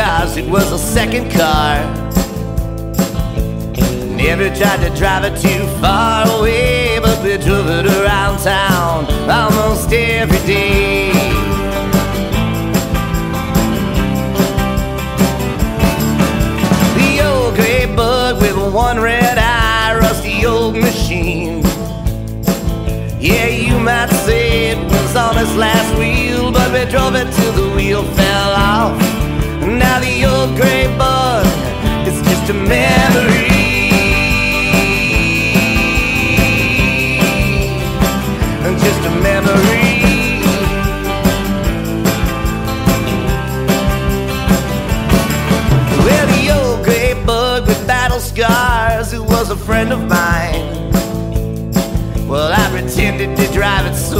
it was a second car. Never tried to drive it too far away, but we drove it around town almost every day. The old gray bug with one red eye, rusty old machine. Yeah, you might say it was on its last wheel, but we drove it till the wheel fell off. Now the old gray bug is just a memory. Just a memory. Well, the old gray bug with battle scars, who was a friend of mine. Well, I pretended to drive it so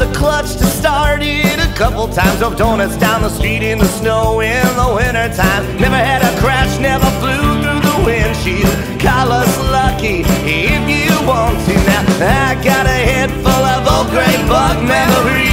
the clutch to start it a couple times. Drove donuts down the street in the snow in the winter time. Never had a crash, never flew through the windshield. Call us lucky if you want to. Now I got a head full of old gray bug memories.